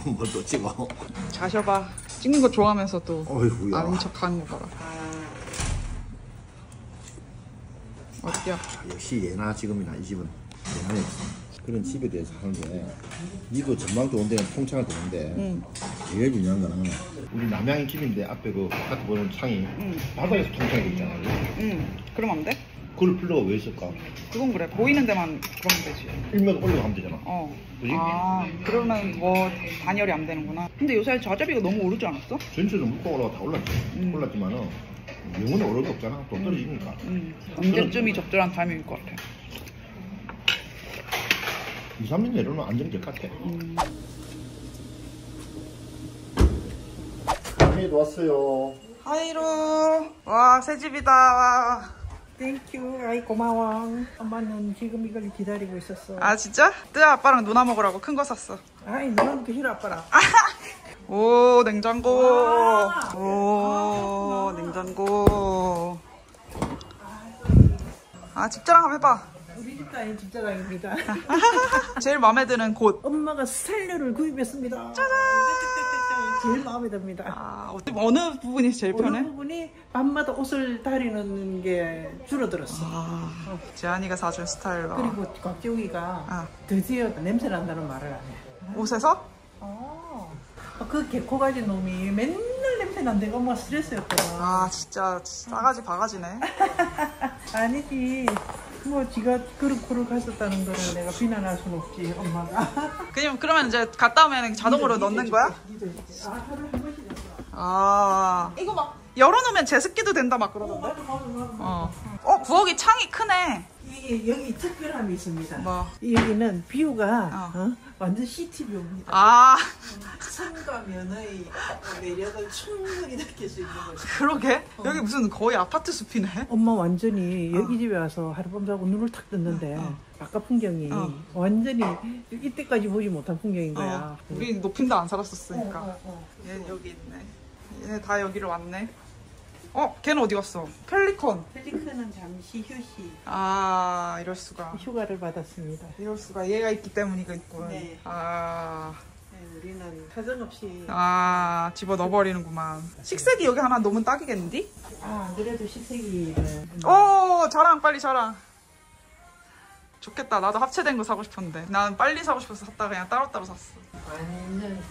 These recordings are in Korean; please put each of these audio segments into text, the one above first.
뭘 또 찍어? 자셔봐. 찍는 거 좋아하면서 또 어이구야. 아닌 척 하는 거 봐라. 어때요? 역시 예나 지금이나 이 집은 예나네. 그런 집에 대해서 하는데 니도 전망 좋은 데는 통창을 되는데 응. 제일 중요한 거는 우리 남양이 집인데 앞에 그 바깥에 보는 창이 응. 바닥에서 통창이 돼 있잖아 요. 응. 그럼 안 돼? 그걸 필요가 왜 있을까? 그건 그래. 보이는 데만 그러면 되지. 일면 올라가면 되잖아. 어. 그지? 아, 그러면 뭐 단열이 안 되는구나. 근데 요새 좌잡이가 너무 오르지 않았어? 전체도 물고 올라가 다 올랐지. 음. 올랐지만은 영원히 오를 게 없잖아. 또 떨어지니까. 응. 언제쯤이 적절한 타이밍일 것 같아. 2, 3년 내로는 안정될 것 같아. 음. 감이 왔어요. 하이루. 와, 새 집이다. 와. Thank you 아이 고마워 엄마는 지금 이걸 기다리고 있었어 아, 진짜? 뜨아 아빠랑 누나 먹으라고 큰 거 샀어. 아이 너는 그 싫어 아빠랑 오, 냉장고. 와. 오, 냉장고. 아, 집자랑 한번 해봐. 우리 집도 아닌 집자랑입니다 제일 마음에 드는 곳. 엄마가 스타일러를 구입했습니다 짜잔 제일 마음에 듭니다 아, 어때- 어느 부분이 제일 어느 편해? 부분이 밤마다 옷을 다리는 게 줄어들었어 아, 재한이가 사준 스타일러. 그리고 곽지웅이가 아. 드디어 냄새 난다는 말을 안 해. 옷에서? 어. 그 개코 가진 놈이 맨날 냄새 난다가 엄마 스트레스였거든. 아, 진짜 싸가지 바가지네. 아니지. 뭐 지가 그런 코를 갔었다는 거를 내가 비난할 순 없지 엄마가. 그냥 그러면 이제 갔다 오면 자동으로 넣는 거야? 아 하루에 한 번씩 넣어. 아, 이거 막 열어놓으면 제습기도 된다 막 그러던데? 맞아 맞아 맞아. 어. 어, 부엌이 창이 크네. 이게 여기 특별함이 있습니다. 뭐? 여기는 view가 어. 어? 완전 city view입니다. 아, 산과 면의 매력을 충분히 느낄 수 있는 곳이. 그러게. 여기 무슨 거의 아파트 숲이네. 엄마 완전히 여기 집에 와서 하룻밤 자고 눈을 탁 떴는데 어. 바깥 풍경이 어. 완전히 이때까지 보지 못한 풍경인 거야. 어, 우리 높은 데 안 살았었으니까. 어, 어, 어. 얘 여기 있네. 얘다 여기로 왔네. 어, 걔는 어디 갔어? 펠리컨. 펠리크는 잠시 휴식 아, 이럴 수가. 휴가를 받았습니다. 이럴 수가. 얘가 있기 때문이겠군. 네. 아, 네, 우리는 사정없이 아, 집어 넣어버리는구만. 식색이 여기 하나 놓으면 딱이겠는디? 아, 안 그래도 식세기를 오, 자랑, 빨리 자랑. 좋겠다. 나도 합체된 거 사고 싶었는데. 나는 빨리 사고 싶어서 샀다가 그냥 따로따로 샀어. 완전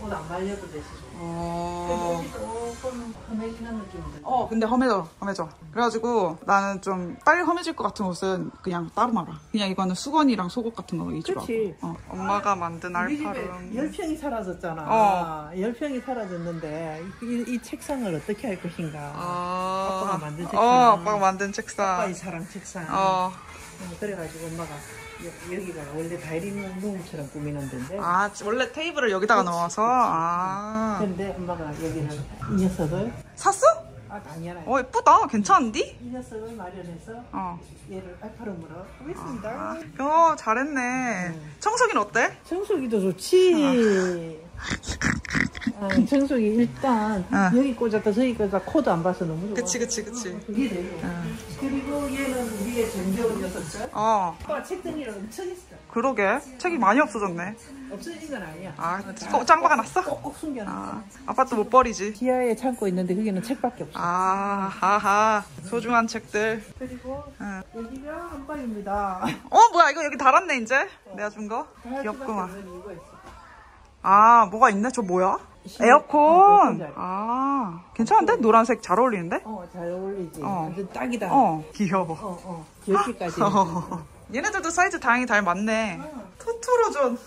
옷안 말려도 되지. 어. 험해지는 느낌인데. 어, 근데 험해져, 험해져. 그래가지고 나는 좀 빨리 험해질 것 같은 옷은 그냥 따로 말아. 그냥 이거는 수건이랑 속옷 같은 거 위주로. 그치. 하고. 어, 엄마가 만든 알파룸. 열 평이 사라졌잖아. 어. 열 평이 사라졌는데 이, 이 책상을 어떻게 할 것인가. 아, 아빠가 만든 책상. 어, 아빠가 만든 책상. 아빠의 사랑 책상. 어, 어, 그래가지고 엄마가 여, 여기가 원래 dining room처럼 꾸미는 데인데. 아, 원래 테이블을 여기다가 넣어서, 아. 근데 엄마가 여기는 이 녀석을 샀어? 아 당연하지. 어, 예쁘다. 괜찮은디? 이 녀석을 마련해서 어. 얘를 알파룸으로 하겠습니다. 아, 어, 잘했네. 청소기는 어때? 청소기도 좋지. 어, 청소기 일단 어. 여기 꽂았다 저기 꽂았다 코드 안 봐서 너무 좋아. 그치, 그치, 그치. 그게 되고. 그리고 얘는 우리의 정겨운 녀석들. 어, 아빠 책 등이랑 엄청 있어. 그러게. 책이 많이 없어졌네. 없어진 건 아니야. 아, 꼭 짱박아 놨어? 꼭꼭 숨겨놨어. 아, 아빠 또못 버리지. 지하에 창고 있는데 거기는 책밖에 없어. 아, 하하. 소중한 책들. 그리고 응. 여기가 한방입니다. 어, 뭐야, 이거 여기 달았네, 이제. 내가 준 거. 귀엽구만. 아, 뭐가 있네? 저 뭐야? 어, 에어컨. 에어컨 아, 괜찮은데? 노란색 잘 어울리는데? 어, 잘 어울리지. 어. 완전 딱이다. 어, 귀여워. 어, 어. 10개까지. 얘네들도 사이즈 다행히 잘 맞네. 토토로존.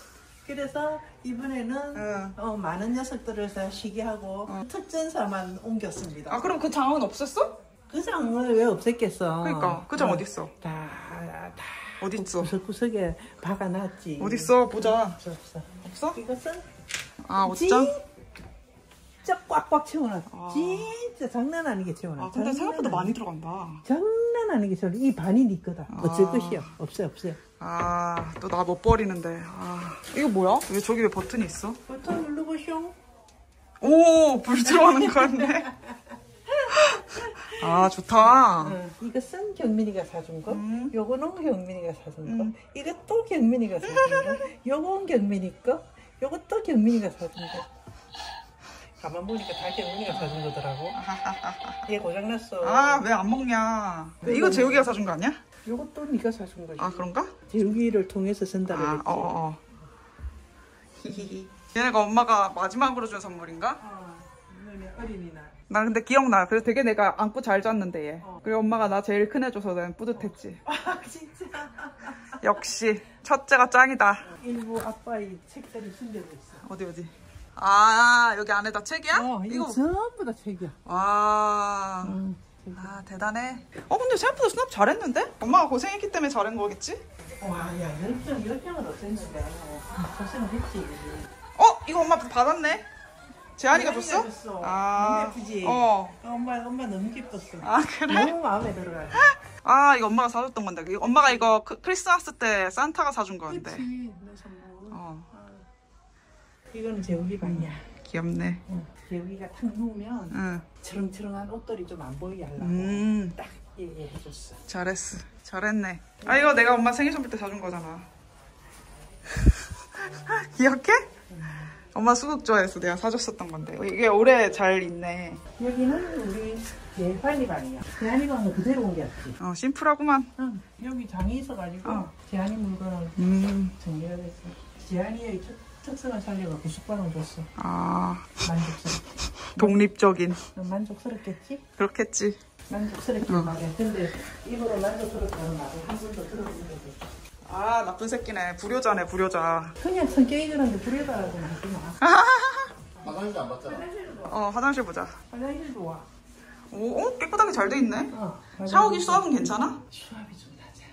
그래서 이번에는 응. 어, 많은 녀석들을 다 쉬게 하고 특전사만 옮겼습니다. 아, 그럼 그 장은 없앴어? 그 장을 왜 없앴겠어? 그러니까, 그 장 어, 어딨어? 다, 다 어딨어? 구석구석에 박아놨지. 어딨어? 보자. 없어, 없어. 없어? 이것은 아, 옷장? 꽉꽉 채워놨어. 아. 진짜 장난 아니게 채워놨어. 아, 근데 생각보다 아니- 많이 들어간다. 장난 아니게 채워놨어. 이 반이 네 거다. 어쩔 아. 것이야. 없어요, 없어요. 아, 또 나 못 버리는데. 아, 이거 뭐야? 왜 저기 왜 버튼이 있어? 버튼 누르보쇼. 오, 불 들어오는 거였네. 아, 좋다. 어, 이것은 경민이가 사준 거, 음. 요거는 경민이가 사준 거, 음. 이것도 경민이가 사준 거, 요건 경민이 거, 이것도 경민이가 사준 거. 가만 보니까 다 경민이가 사준 거더라고. 얘 고장났어. 아 왜 안 먹냐? 이거 재욱이가 사준 거 아니야? 이것도 네가 사준 거지. 아 그런가? 재욱이를 통해서 전달을 아 했지. 어어. 히히히. 얘네가 엄마가 마지막으로 준 선물인가? 어, 어린이날. 나 근데 기억나. 그래서 되게 내가 안고 잘 잤는데 얘. 어. 그리고 엄마가 나 제일 큰 해줘서 난 뿌듯했지. 아 진짜. 역시 첫째가 짱이다. 일부 아빠의 책들이 숨겨져 있어. 어디 어디? 아 여기 안에다 책이야? 어, 이거, 전부 다 책이야. 와. 응. 아 대단해. 어 근데 생각보다 수납 잘했는데? 엄마가 고생했기 때문에 잘한 거겠지? 와, 야, 열정, 열정은 어땠는데? 고생을 했지. 어 이거 엄마 받았네. 재한이가 줬어? 줬어. 아. 너무 예쁘지? 어. 엄마, 엄마 너무 기뻤어. 아 그래? 너무 마음에 들어가. 아 이거 엄마가 사줬던 건데. 엄마가 이거 크, 크리스마스 때 산타가 사준 건데. 그치. 어 이거는 재욱이 방이야. 귀엽네. 응. 재욱이가 탁 누우면 응. 철렁철렁한 옷들이 좀 안 보이게 하려고 음 딱 얘기해 줬어. 잘했어. 잘했네. 아 이거 내가 엄마 생일 선물 때 사준 거잖아. 기억해? 엄마 수국 좋아해서 내가 사줬었던 건데 이게 오래 잘 있네. 여기는 우리 재환이 방이야. 재환이 방은 그대로 옮겼지. 어 심플하구만. 응. 여기 장이 있어가지고 어. 재환이 물건을 음. 정리가 됐어. 재환이의 특- 특성을 살려갖고 숙박을 줬어. 아 만족스럽게. 독립적인 넌 만족스럽겠지? 그렇겠지. 만족스럽게 어. 말해. 근데 입으로 만족스럽다는 말을 한 번도 들어본 적이 없어. 아 나쁜 새끼네. 불효자네 불효자. 그냥 성격이 그런데 부려달라고는 하지 마. 화장실 안 봤잖아. 어 화장실 보자. 화장실 좋아. 오 어, 깨끗하게 잘 돼 있네. 어. 샤워기 수압은 괜찮아? 수압이 좀 낮아.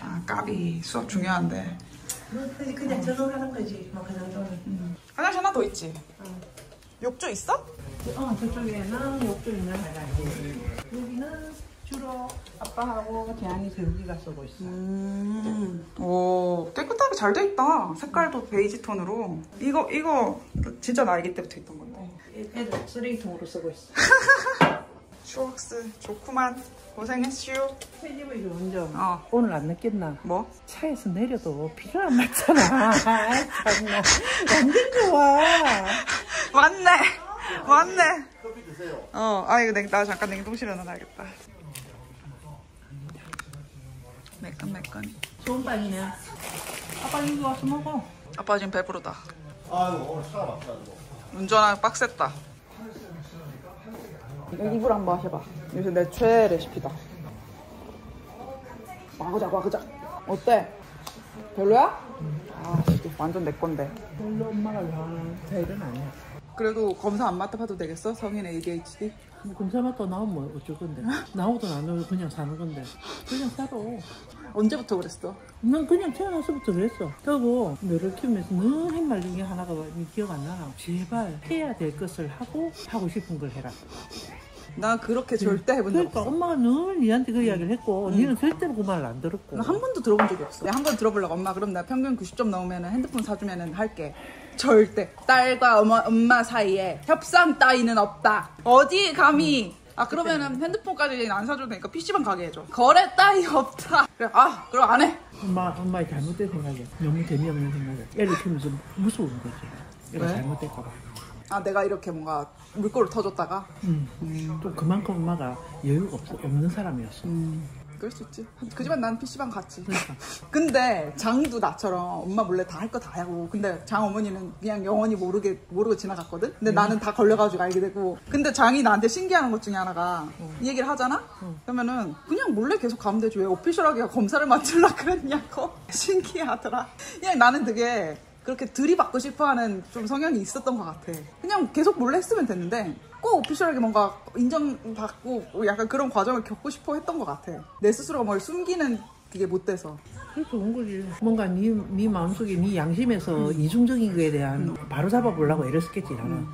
아 까비 수압 중요한데. 뭐 그냥, 그냥 적응하는 거지. 뭐그 정도는. 음. 화장실 하나 더 있지. 어. 욕조 있어? 어, 저쪽에는 욕조 있는 화장실. 여기는 주로 아빠하고 재한이 세우기가 쓰고 있어. 음. 오 깨끗하게 잘 돼 있다. 색깔도 베이지 톤으로. 이거 이거 진짜 나 아기 때부터 있던 건데. 애- 애들 쓰레기통으로 쓰고 있어. 추억스 좋구만. 고생했슈. 새 집의 좋은 점. 어. 오늘 안 느꼈나? 뭐? 차에서 내려도 비가 안 맞잖아. 참나. 완전 좋아. 맞네. 맞네. 커피 드세요. 어, 아 이거 냉, 나 잠깐 냉동실에 넣어놔야겠다. 매끈매끈. 좋은 빵이네. 아빠 이거 와서 먹어. 아빠 지금 배부르다. 아이고 오늘 차가 막혀가지고. 운전하기 빡셌다. 이불 한번 해봐. 요새 내 최애 레시피다. 마그작 마그작. 어때? 별로야? 아, 진짜 완전 내 건데. 별로 엄마가 좋아하는 스타일은 아니야. 그래도 검사 안 맡아봐도 되겠어? 성인 ADHD? 뭐 검사받고 나오면 뭐 어쩔 건데. 나오든 안 나오든 그냥 사는 건데. 그냥 살아. 언제부터 그랬어? 난 그냥 태어나서부터 그랬어. 그리고 너를 키우면서 늘한말 중에 하나가 니 기억 안 나나? 제발 해야 될 것을 하고 하고 싶은 걸 해라. 나 그렇게 절대 해본 적 그러니까 없어. 엄마가 늘 니한테 그 이야기를 했고 니는 절대로 그 말을 안 들었고. 나 한 번도 들어본 적이 없어. 내가 한 번 들어보려고 엄마 그럼 나 평균 90점 넘으면 핸드폰 사주면 할게. 절대. 딸과 엄마, 엄마 사이에 협상 따위는 없다. 어디 감히. 아 그러면은 핸드폰까지 안 사줘도 되니까 PC방 가게 해줘. 거래 따위 없다. 그래 아 그럼 안 해. 엄마, 엄마의 잘못된 생각이야. 너무 재미없는 생각이야. 애를 키우면서 무서운 거지. 애가 왜? 잘못될까봐. 아 내가 이렇게 뭔가 물꼬를 터줬다가. 음. 또 그만큼 엄마가 여유가 없, 없는 사람이었어. 음 그럴 수 있지. 그지만 난 PC방 갔지. 그러니까. 근데 장도 나처럼 엄마 몰래 다 할 거 다 하고 근데 장 어머니는 그냥 영원히 모르게 모르고 지나갔거든. 근데 나는 다 걸려가지고 알게 되고. 근데 장이 나한테 신기한 것 중에 하나가 이 얘기를 하잖아. 그러면은 그냥 몰래 계속 가면 되지 왜 오피셜하게 검사를 맡으려 그랬냐고 신기하더라. 그냥 나는 되게 그렇게 들이받고 싶어하는 좀 성향이 있었던 것 같아. 그냥 계속 몰래 했으면 됐는데 꼭 오피셜하게 뭔가 인정받고 뭐 약간 그런 과정을 겪고 싶어 했던 것 같아. 내 스스로가 뭘 숨기는 그게 못 돼서. 그게 좋은 거지. 뭔가 네, 네 마음속에 네 양심에서 이중적인 거에 대한 바로 잡아보려고 애를 썼겠지, 나는.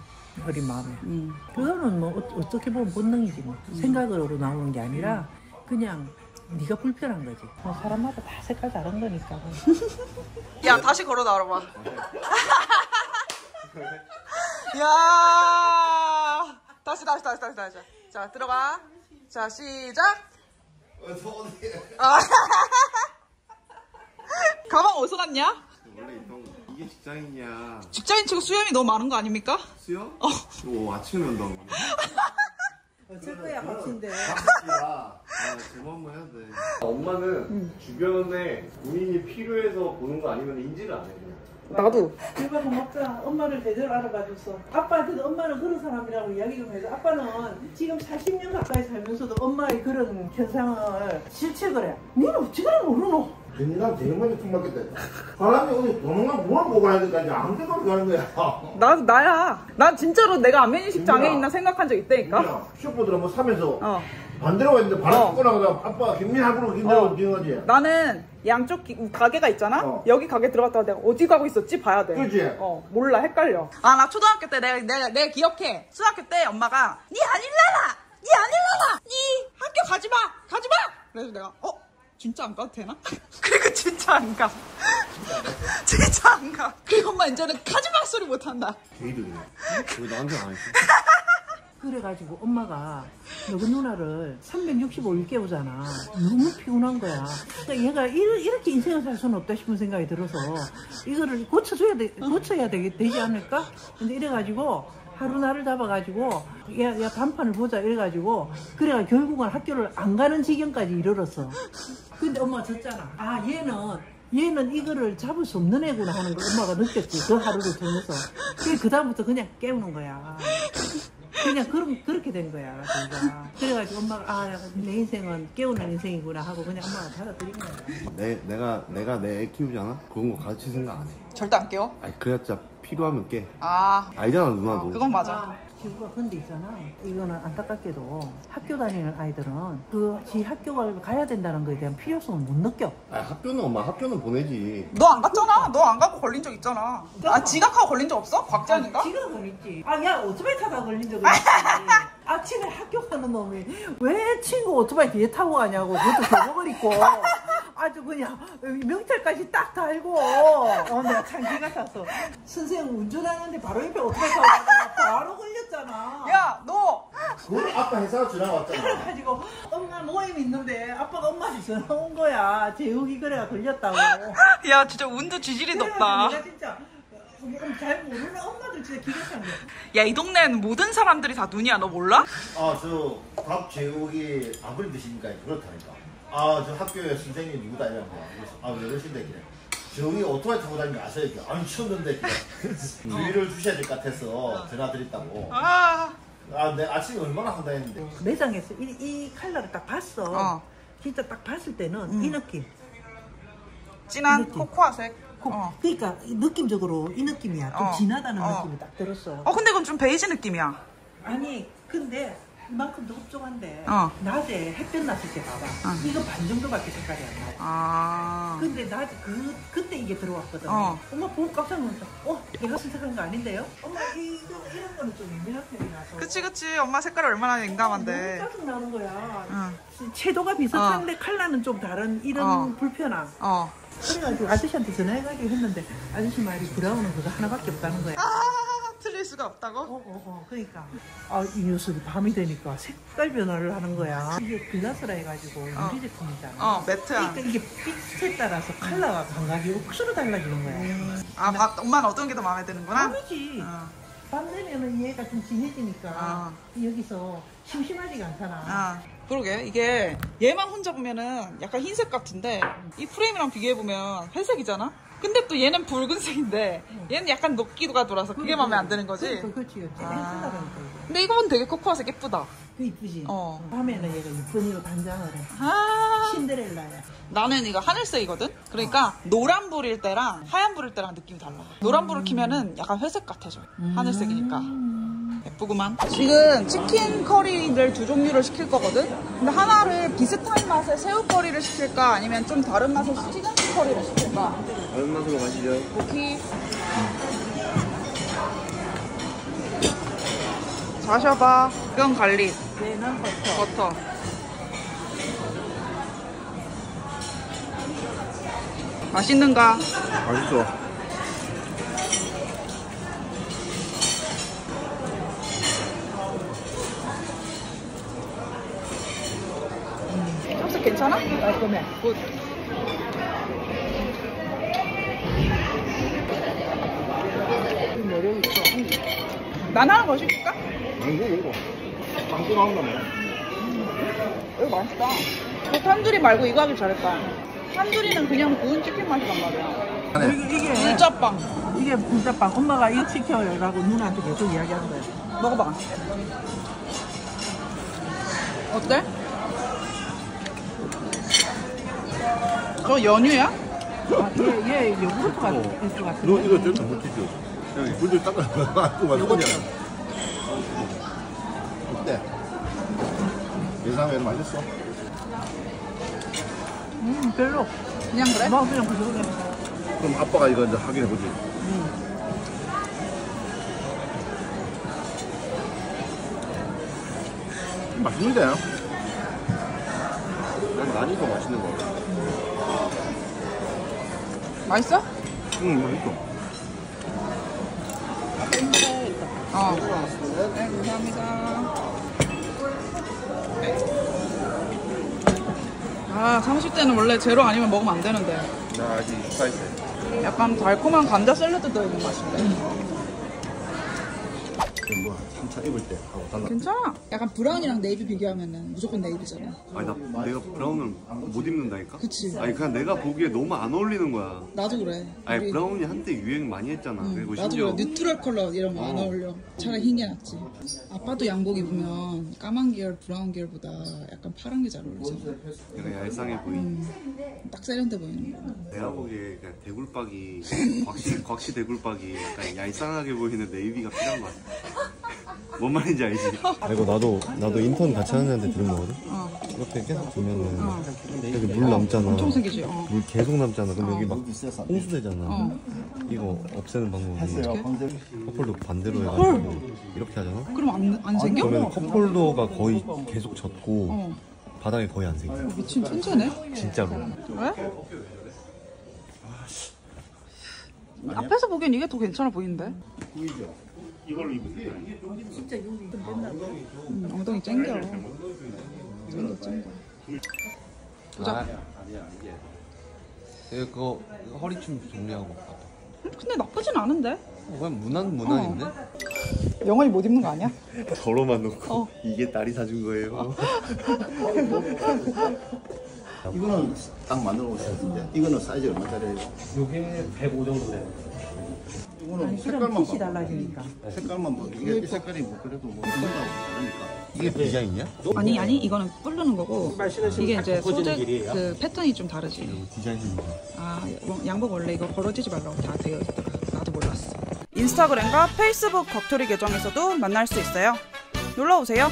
어린 마음에. 음. 그거는 뭐 어, 어떻게 보면 본능이지 뭐. 생각으로 나오는 게 아니라 그냥 네가 불편한 거지. 뭐 사람마다 다 색깔 다른 거니까. 뭐. 야 다시 걸어 나와봐. 야 다시 다시 다시 다시 다시. 자 들어가. 자 시작. 어? 아. 가방 어디서 났냐? 원래 있던 거. 이게 직장이냐? 직장인 치고 수염이 너무 많은 거 아닙니까? 수요? 오 아침에 운동. 어쩔 거야 같은데. 아, 제모 한번 해야 돼. 엄마는 주변에 본인이 필요해서 보는 거 아니면 인지를 안 해. 나도. 대박 고맙다. 엄마를 제대로 알아봐줬어. 아빠한테도 엄마는 그런 사람이라고 이야기 좀 해줘. 아빠는 지금 40년 가까이 살면서도 엄마의 그런 현상을 실책을 해. 니는 어찌 그래 모르노? 괜히나 되게 많이 퉁맞겠다. 사람이 어디 도망가 뭘 보고 가야 될까지 아무데나 가는 거야. 나, 나야. 난 진짜로 내가 안면인식 장애인나 생각한 적 있다니까? 슈퍼들 뭐 사면서 어. 반대로 왔는데 바로 어. 꺼나가다 아빠 김민학으로 김민학으로 어. 거지. 나는 양쪽 기- 가게가 있잖아? 어. 여기 가게 들어갔다가 내가 어디 가고 있었지? 봐야 돼. 그지? 어, 몰라. 헷갈려. 아, 나 초등학교 때 내가, 내가, 내가 기억해. 초등학교 때 엄마가, 니 아닐라라! 니 아닐라라! 니 학교 가지 마! 가지 마! 그래서 내가, 어? 진짜 안 가도 되나? 그리고 진짜 안 가. 진짜 안 가. 그리고 엄마 이제는 가지 마! 소리 못 한다. 그래. 왜 나한테 안 했어? 그래가지고 엄마가 너그 누나를 365일 깨우잖아. 너무 피곤한 거야. 그러니까 얘가 이- 이렇게 인생을 살 수는 없다 싶은 생각이 들어서 이거를 고쳐줘야 돼, 고쳐야 되, 되지 않을까? 근데 이래가지고 하루 날을 잡아가지고 야, 야 단판을 보자 이래가지고 그래가 결국은 학교를 안 가는 지경까지 이르렀어. 근데 엄마가 졌잖아. 아 얘는 얘는 이거를 잡을 수 없는 애구나 하는 걸 엄마가 느꼈지. 그 하루를 통해서. 그 다음부터 그냥 깨우는 거야. 그냥 그런, 그렇게 된 거야. 그래가지고 엄마가, 아, 내 인생은 깨우는 인생이구나 하고 그냥 엄마가 받아들인 거야. 내 내가 내가 내 애 키우잖아. 그런 거 가르칠 생각 안 해. 절대 안 깨워? 아니 그래야 필요하면 깨. 아, 알잖아 누나도. 그건 맞아. 아, 지구가 근데 있잖아. 이거는 안타깝게도 학교 다니는 아이들은 그 지 학교를 가야 된다는 거에 대한 필요성을 못 느껴. 아 학교는 엄마 학교는 보내지. 너 안 갔잖아. 너 안 가고 걸린 적 있잖아. 아, 지각하고 걸린 적 없어? 곽재현인가? 지금 걸렸지. 아, 야, 오토바이 타다 걸린 적이 있지. 아침에 학교 가는 놈이 왜 친구 오토바이 뒤에 타고 가냐고 그것도 교복을 입고 아주 그냥 명찰까지 딱 달고 어, 내가 참 기가 찼어. 선생님 운전하는데 바로 옆에 오토바이 타고 가다가 바로 걸렸잖아. 야, 너! 그걸 아빠 회사가 전화 왔잖아. 그래가지고 엄마 모임 있는데 아빠가 엄마한테 전화 온 거야. 재욱이 그래가 걸렸다고. 야, 진짜 운도 지질이 높다. 내가 진짜 어, 잘 모르는 엄마들 진짜 기가 찬 거야. 야, 이 동네는 모든 사람들이 다 눈이야. 너 몰라? 아, 저밥 제국이 안 그리 드시니까 그렇다니까. 아, 저 학교에 선생님 누구다 이런 거. 그래서 아, 왜 그러신데 그래. 저기 오토바이 타고 다니는 거 아세요? 이렇게. 아니, 치웠는데 그래. 주의를 주셔야 될 것 같아서 전화 드렸다고. 아, 아, 내 아침에 얼마나 한다 했는데. 매장에서 이, 이 컬러를 딱 봤어. 어. 진짜 딱 봤을 때는 이 느낌. 진한 느낌. 코코아색. 코- 어. 그러니까 이 느낌적으로 이 느낌이야. 좀 어. 진하다는 어. 느낌이 딱 들었어. 어, 근데 이건 좀 베이지 느낌이야. 아니, 근데 이만큼도 흡족한데 어. 낮에 햇볕 났을 때 봐봐. 어. 이거 반 정도밖에 색깔이 안 나. 아. 근데 낮 그, 그때 이게 들어왔거든. 어. 엄마 보고 깜짝 놀랐다. 어, 내가 선택한 거 아닌데요? 엄마 이거 이런 거는 좀 예민한 편이라서. 그치, 그치. 엄마 색깔이 얼마나 민감한데. 너무 짜증 나는 거야. 응. 채도가 비슷한데 컬러는 좀 다른 이런 어. 불편함. 어. 그래가지고 아저씨한테 전화해가지고 했는데 아저씨 말이 브라운은 그거 하나밖에 없다는 거야. 아, 수가 없다고? 어, 어, 어, 그러니까. 아, 이 녀석이 밤이 되니까 색깔 변화를 하는 거야. 이게 글라스라 해가지고 어. 유리 제품이잖아. 어, 매트야. 그러니까 이게 빛에 따라서 컬러가 감각이 억수로 달라지는 거야. 아, 마, 엄마는 어떤 게 더 마음에 드는구나? 밤이지. 어. 밤 되면은 얘가 좀 진해지니까 아. 여기서 심심하지가 않잖아. 아, 그러게. 이게 얘만 혼자 보면은 약간 흰색 같은데 이 프레임이랑 비교해보면 회색이잖아? 근데 또 얘는 붉은색인데 얘는 약간 녹기가 돌아서 그게 마음에 안 드는 거지? 그러니까 그렇지, 그렇지. 아. 아. 이거. 근데 이건 되게 코코아색 예쁘다. 그 이쁘지? 어. 밤에는 얘가 이쁜이로 단장을 해. 아, 신데렐라야. 나는 이거 하늘색이거든? 그러니까 노란 불일 때랑 하얀 불일 때랑 느낌이 달라. 노란 불을 키면은 약간 회색 같아져. 하늘색이니까. 예쁘구만. 지금 치킨 커리를 두 종류를 시킬 거거든? 근데 하나를 비슷한 맛의 새우 커리를 시킬까? 아니면 좀 다른 맛의 치킨 커리를 시킬까? 다른 맛으로 가시죠. 오케이. 마셔봐. 이건 garlic, 얘는 버터. 버터. 맛있는가? 맛있어. 찹쌀 괜찮아? 깔끔해. Good. 난 하나 더 시킬까? 아니 이거 빵꾸 나온다며 이거 맛있다. 그 탄두리 말고 이거 하길 잘했다. 탄두리는 그냥 구운 치킨 맛이란 말이야. 이게, 이게, 물짜빵. 이게 불자빵. 엄마가 이거 시켜라고 누나한테 계속 이야기하는 거야. 먹어봐. 어때? 저 연유야? 아, 얘, 얘 요구르트가 있을 것 같은데. 너 이거 좀 못해줘 형이 물좀 닦아 갖고 요거트. 어때? 예상외로 맛있어? 음, 별로. 그냥 그래? 뭐 그냥 부족해. 그럼 아빠가 이거 이제 확인해보지 맛있는데? 난 난이 더 맛있는 거 같아 맛있어? 응 맛있어 어. 네, 감사합니다. 아, 30대는 원래 제로 아니면 먹으면 안 되는데. 나 아직 28세 약간 달콤한 감자 샐러드 들어있는 맛인데. 뭐 3차 입을 때 하고 달라 괜찮아. 약간 brown이랑 navy 비교하면은 무조건 navy잖아. 아니 나 내가 brown을 못 입는다니까? 그치. 아니 그냥 내가 보기에 너무 안 어울리는 거야 나도 그래. 아니 우리- brown이 한때 유행 많이 했잖아 응, 그리고 나도 심지어 그래. neutral color 이런 거 안 어울려. 차라리 흰 게 낫지. 아빠도 양복 입으면 까만 계열, brown 계열보다 약간 파란 게 잘 어울리잖아. 내가 얄쌍해 보인 딱 세련돼 보이는 거. 내가 보기에 그냥 대굴박이 곽시, 곽시 대굴박이 약간 얄쌍하게 보이는 navy가 필요한 것 같아 뭔 말인지 알지? 아, 이거 나도 나도 인턴 같이 하는 애한테 들은 거거든. 어. 이렇게 계속 두면은 여기 물 남잖아. 엄청 생기지. 어. 물 계속 남잖아. 그럼 여기 막 홍수 되잖아. 어. 이거 없애는 방법이 컵홀더 반대로 해가지고 이렇게 하잖아. 그럼 안, 안 생겨? 그러면 컵홀더가 거의 계속 젖고 어. 바닥에 거의 안 생겨. 미친 천재네. 진짜로. 왜? 앞에서 보기엔 이게 더 괜찮아 보이는데? 보이죠? 이걸로 입으세요 음, 엉덩이 쨍겨. 쨍겨, 쨍겨. 아, 예, 그거 허리 춤 정리하고 음, 근데 나쁘진 않은데? 그냥 무난 무난인데? 영원히 못 입는 거 아니야? 걸어만 놓고 어. 이게 딸이 사준 거예요 이거는 딱 만들어 오셨는데 이거는 사이즈 얼마짜리예요? 요게 105 정도 돼요. 이거는 색깔만 봐 달라지니까. 색깔만 봐 이게 색깔이 뭐 그래도 뭐 이거하고 다르니까 이게 디자인이야? 아니, 아니, 이거는 뿌르는 거고. 이게 이제 소재. 그 패턴이 좀 다르지. 디자인이야. 아, 양복 원래 이거 벌어지지 말라고 다 되어 있더라. 나도 몰랐어. 인스타그램과 페이스북 겉토리 계정에서도 만날 수 있어요. 놀러 오세요.